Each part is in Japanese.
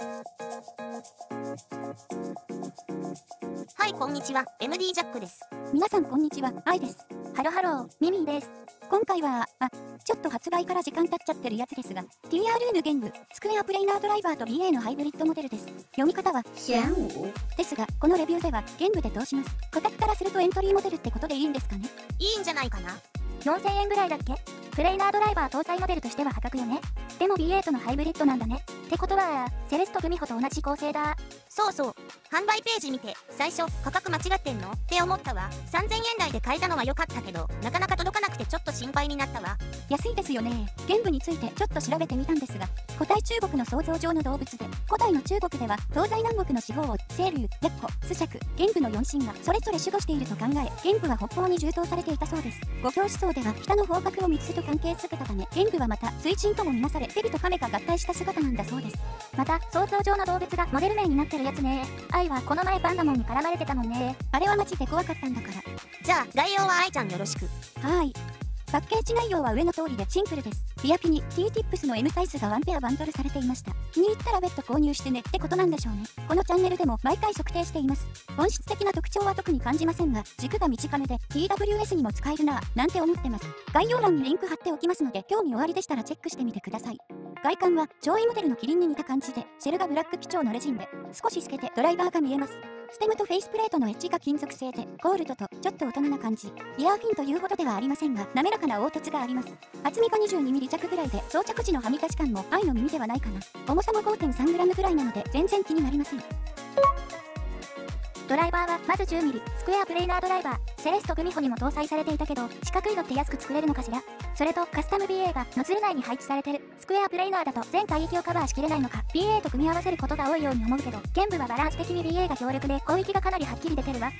はい、こんにちは。MD ジャックです。皆さんこんにちは、アイです。ハロハロー、ミミィです。今回は、あ、ちょっと発売から時間経っちゃってるやつですが、 TRN の玄武、スクエアプレイナードライバーと BA のハイブリッドモデルです。読み方は、ですが、このレビューでは、玄武で通します。形からするとエントリーモデルってことでいいんですかね？いいんじゃないかな。4000円ぐらいだっけ？プレイナードライバー搭載モデルとしては破格よね。でも B8 のハイブリッドなんだね。ってことは、セレストグミホと同じ構成だ。そうそう。販売ページ見て、最初、価格間違ってんの？って思ったわ。3000円台で買えたのは良かったけど、なかなか届かなくてちょっと心配になったわ。安いですよね。玄武についてちょっと調べてみたんですが、古代中国の想像上の動物で、古代の中国では東西南北の四方を清流、白虎、朱雀、玄武の四神がそれぞれ守護していると考え、玄武は北方に充当されていたそうです。五教思想では北の方角を三つと関係づけたため、玄武はまた水神ともみなされ、蛇と亀が合体した姿なんだそうです。また、想像上の動物がモデル名になってるやつね。愛はこの前パンダモンに絡まれてたもんね。あれはマジで怖かったんだから。じゃあ、概要は愛ちゃんよろしく。はーい。パッケージ内容は上の通りでシンプルです。リアピに T-Tips の M サイズがワンペアバンドルされていました。気に入ったら別途購入してねってことなんでしょうね。このチャンネルでも毎回測定しています。本質的な特徴は特に感じませんが、軸が短めで TWS にも使えるなぁ、なんて思ってます。概要欄にリンク貼っておきますので、興味おありでしたらチェックしてみてください。外観は上位モデルのキリンに似た感じで、シェルがブラック基調のレジンで、少し透けてドライバーが見えます。ステムとフェイスプレートのエッジが金属製で、ゴールドとちょっと大人な感じ。イヤーフィンというほどではありませんが、滑らかな凹凸があります。厚みが 22mm 弱ぐらいで、装着時のはみ出し感も愛の耳ではないかな。重さも 5.3g ぐらいなので、全然気になりません。ドライバーはまず 10mm スクエアプレイナードライバーセレストグミホにも搭載されていたけど四角いのって安く作れるのかしら？それとカスタム BA がノズル内に配置されてる。スクエアプレイナーだと全海域をカバーしきれないのか BA と組み合わせることが多いように思うけど剣部はバランス的に BA が強力で広域がかなりはっきり出てるわ。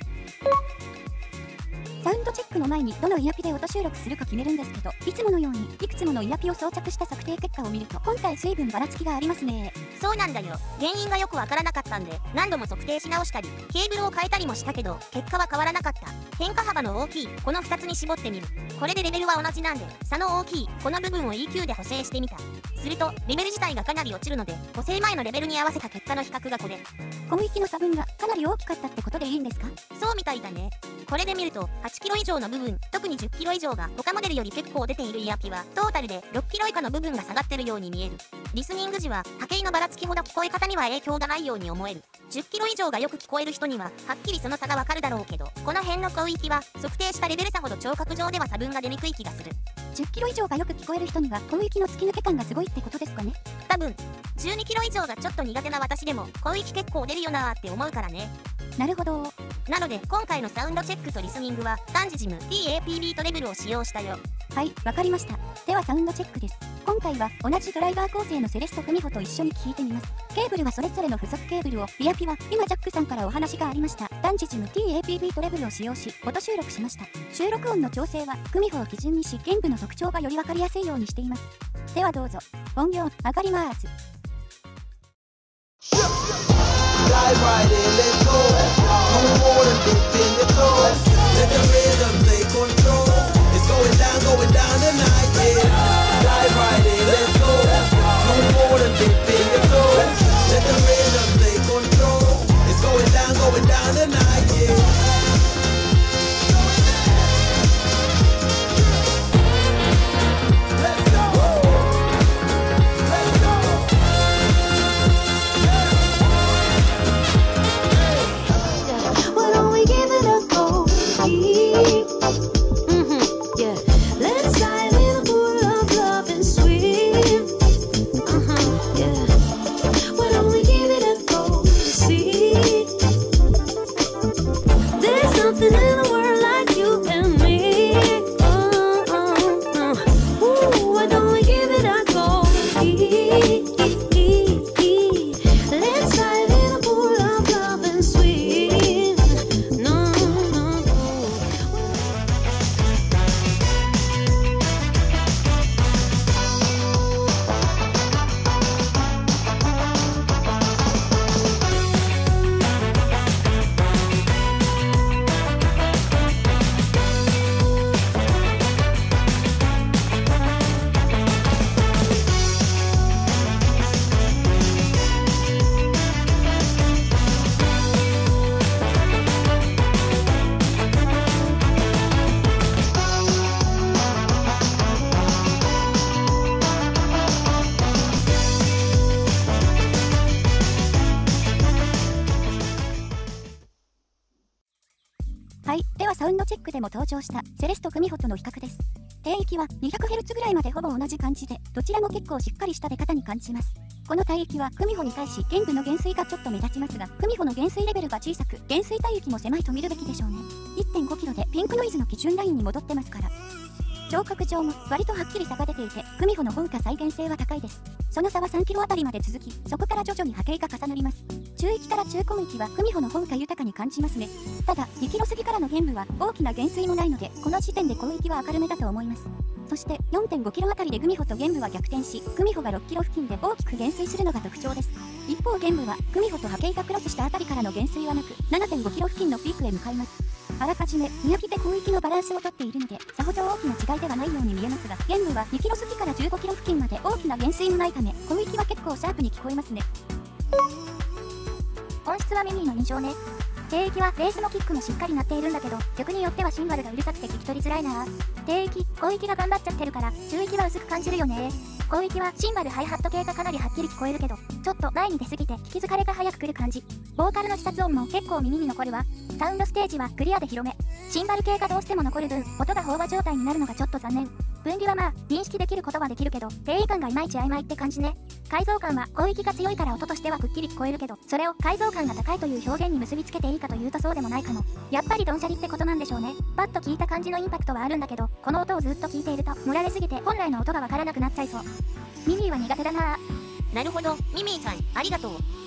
サウンドチェックの前にどのイヤピで音収録するか決めるんですけどいつものようにいくつものイヤピを装着した測定結果を見ると本体水分ばらつきがありますねそうなんだよ。原因がよくわからなかったんで、何度も測定し直したり、ケーブルを変えたりもしたけど、結果は変わらなかった。変化幅の大きい、この2つに絞ってみる。これでレベルは同じなんで、差の大きい、この部分を EQ で補正してみた。すると、レベル自体がかなり落ちるので、補正前のレベルに合わせた結果の比較がこれ。広域の差分がかなり大きかったってことでいいんですか？そうみたいだね。これで見ると、8キロ以上の部分、特に10キロ以上が他モデルより結構出ているイヤピは、トータルで6キロ以下の部分が下がってるように見える。リスニング時は、波形のばらつきほど聞こえ方には影響がないように思える。10キロ以上がよく聞こえる人には、はっきりその差がわかるだろうけど、この辺の広域は、測定したレベル差ほど聴覚上では差分が出にくい気がする。10キロ以上がよく聞こえる人には広域の突き抜け感がすごいってことですかね？多分、12キロ以上がちょっと苦手な私でも、広域結構出るよなーって思うからね。なるほどなので、今回のサウンドチェックとリスニングは、単ジジム TAP ビートレベルを使用したよ。はいわかりました。ではサウンドチェックです。今回は同じドライバー構成のセレストフミホと一緒に聞いてみます。ケーブルはそれぞれの付属ケーブルをリアピは今ジャックさんからお話がありました。ダンジジム TAP ビートレベルを使用し音収録しました。収録音の調整はフミホを基準にし弦部の特徴がよりわかりやすいようにしています。ではどうぞ。音量上がります。the new. でも登場したセレスト組穂との比較です。低域は 200Hz ぐらいまでほぼ同じ感じでどちらも結構しっかりした出方に感じます。この帯域はクミホに対し弦部の減衰がちょっと目立ちますがクミホの減衰レベルが小さく減衰帯域も狭いと見るべきでしょうね。1.5kg でピンクノイズの基準ラインに戻ってますから。聴覚上も割とはっきり差が出ていて、久美穂の方が再現性は高いです。その差は3キロあたりまで続き、そこから徐々に波形が重なります。中域から中小域は久美穂の方が豊かに感じますね。ただ、2キロ過ぎからの弦部は大きな減衰もないので、この時点で広域は明るめだと思います。そして4.5キロあたりでグミホと玄武は逆転し、グミホが6キロ付近で大きく減衰するのが特徴です。一方玄武はグミホと波形がクロスしたあたりからの減衰はなく、7.5キロ付近のピークへ向かいます。あらかじめ宮城で広域のバランスをとっているので、さほど大きな違いではないように見えますが、玄武は2キロ過ぎから15キロ付近まで大きな減衰もないため、広域は結構シャープに聞こえますね。音質はミニーの印象ね。低域はベースもキックもしっかり鳴っているんだけど、曲によってはシンバルがうるさくて聞き取りづらいな低域、広域が頑張っちゃってるから、中域は薄く感じるよね。広域はシンバルハイハット系がかなりはっきり聞こえるけど、ちょっと前に出すぎて聞き疲れが早く来る感じ。ボーカルの視察音も結構耳に残るわ。サウンドステージはクリアで広め。シンバル系がどうしても残る分、音が飽和状態になるのがちょっと残念。分離はまあ、認識できることはできるけど、定位感がいまいち曖昧って感じね。改造感は広域が強いから音としてはくっきり聞こえるけど、それを改造感が高いという表現に結びつけていいかというとそうでもないかも。やっぱりドンシャリってことなんでしょうね。パッと聞いた感じのインパクトはあるんだけど、この音をずっと聞いていると、盛られすぎて本来の音がわからなくなっちゃいそう。ミミーは苦手だななるほど、ミミーさん、ありがとう。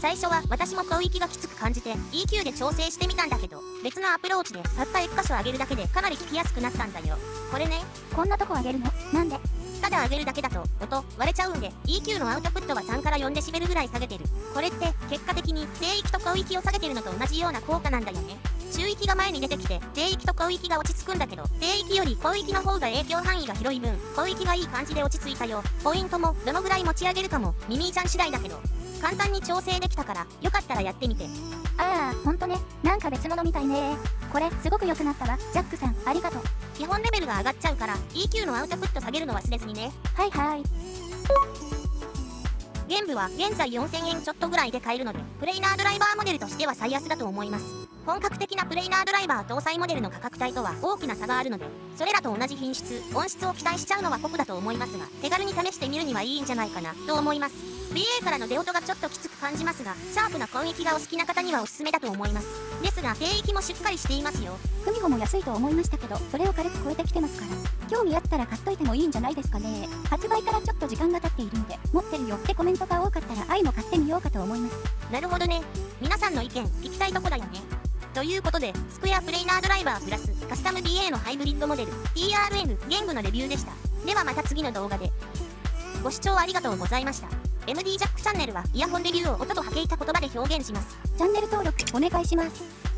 最初は私も広域がきつく感じて EQ で調整してみたんだけど別のアプローチでたった1箇所上げるだけでかなり聞きやすくなったんだよ。これね。こんなとこ上げるの？なんで？ただ上げるだけだと音割れちゃうんで EQ のアウトプットは3から4デシベルぐらい下げてる。これって結果的に低域と広域を下げてるのと同じような効果なんだよね。中域が前に出てきて低域と広域が落ち着くんだけど低域より広域の方が影響範囲が広い分広域がいい感じで落ち着いたよ。ポイントもどのぐらい持ち上げるかもミミーちゃん次第だけど簡単に調整できたからよかったらやってみて。ああほんとね。なんか別物みたいね。これすごく良くなったわ。ジャックさんありがとう。基本レベルが上がっちゃうから EQ のアウトプット下げるの忘れずにね。はいはい。ゲームは現在4000円ちょっとぐらいで買えるのでプレイナードライバーモデルとしては最安だと思います本格的なプレイナードライバー搭載モデルの価格帯とは大きな差があるのでそれらと同じ品質音質を期待しちゃうのは酷だと思いますが手軽に試してみるにはいいんじゃないかなと思います。BA からの出音がちょっときつく感じますがシャープな攻撃がお好きな方にはおすすめだと思います。ですが低域もしっかりしていますよ。ふみほも安いと思いましたけどそれを軽く超えてきてますから。興味あったら買っといてもいいんじゃないですかね。発売からちょっと時間が経っているので持ってるよってコメントが多かったら愛も買ってみようかと思います。なるほどね。皆さんの意見聞きたいとこだよねということで、スクエアプレイナードライバープラスカスタム BA のハイブリッドモデル TRN 言語のレビューでした。ではまた次の動画で。ご視聴ありがとうございました。MD ジャックチャンネルはイヤホンレビューを音と波形た言葉で表現します。チャンネル登録お願いします。